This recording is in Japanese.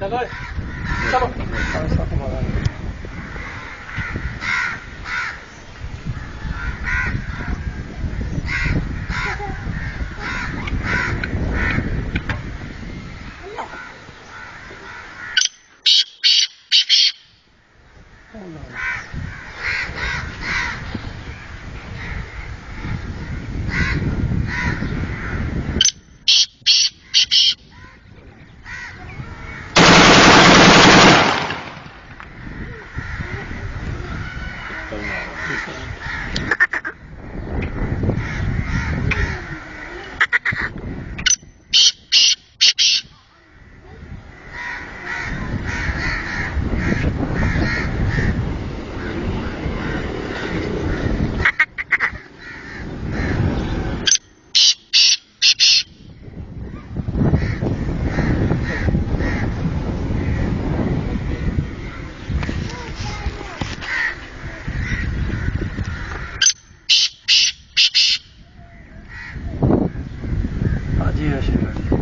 चलो चलो ऐसा तो fundo. いいらし。